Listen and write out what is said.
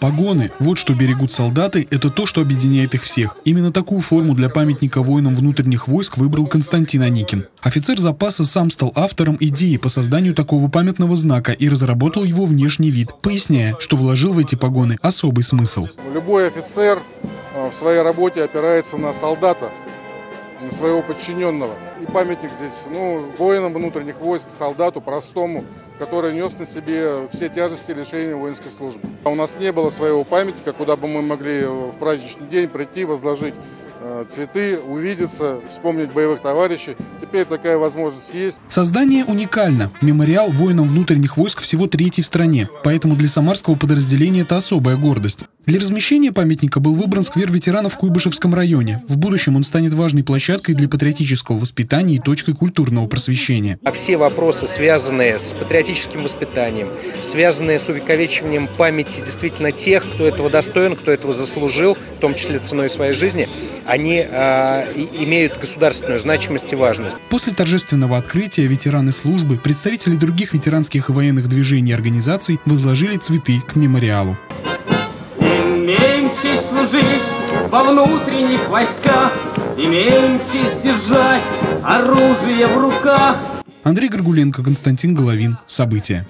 Погоны – вот что берегут солдаты, это то, что объединяет их всех. Именно такую форму для памятника воинам внутренних войск выбрал Константин Аникин. Офицер запаса сам стал автором идеи по созданию такого памятного знака и разработал его внешний вид, поясняя, что вложил в эти погоны особый смысл. Любой офицер э, в своей работе опирается на солдата, своего подчиненного. И памятник здесь, ну, воинам внутренних войск, солдату простому, который нес на себе все тяжести лишения воинской службы. А у нас не было своего памятника, куда бы мы могли в праздничный день прийти, возложить Э, цветы, увидеться, вспомнить боевых товарищей. Теперь такая возможность есть. Создание уникально. Мемориал воинам внутренних войск всего третий в стране, поэтому для самарского подразделения это особая гордость. Для размещения памятника был выбран сквер ветеранов в Куйбышевском районе. В будущем он станет важной площадкой для патриотического воспитания и точкой культурного просвещения. А все вопросы, связанные с патриотическим воспитанием, связанные с увековечиванием памяти действительно тех, кто этого достоин, кто этого заслужил, в том числе ценой своей жизни, они э, имеют государственную значимость и важность. После торжественного открытия ветераны службы, представители других ветеранских и военных движений и организаций возложили цветы к мемориалу. Честь служить во внутренних войсках, имеем честь держать оружие в руках. Андрей Горгуленко, Константин Головин. События.